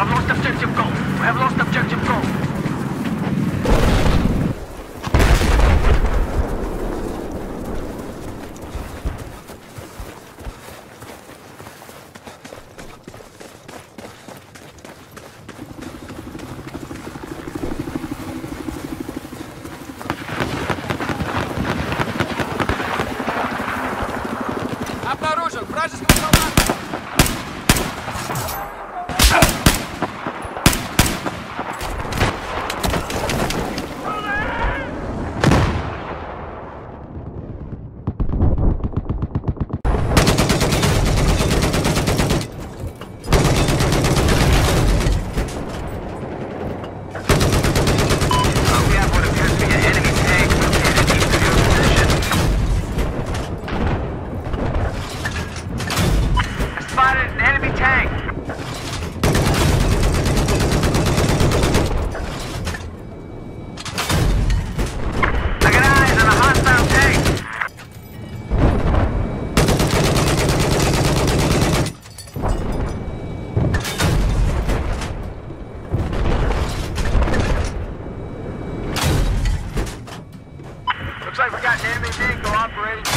I've lost objective goal. We have lost objective goal. Обнаружен! Вражеского солдата! vehicles operating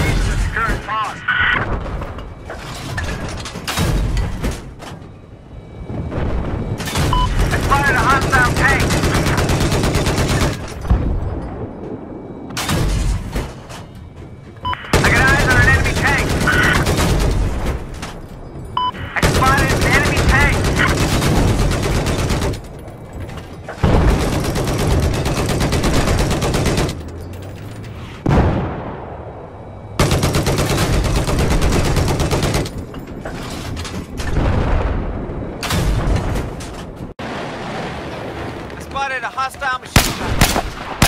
spotted a hostile machine gun.